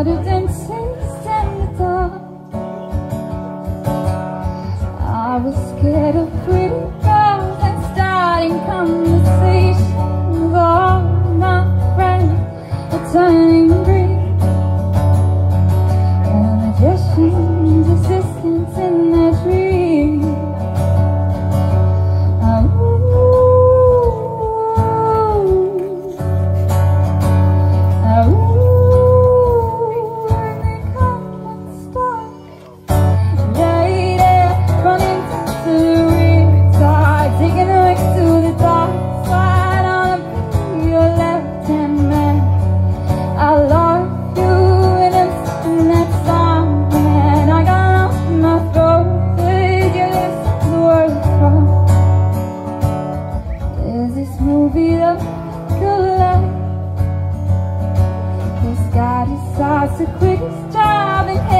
가르던 sense I was scared of pretty girls and starting coming sauce, a quick job and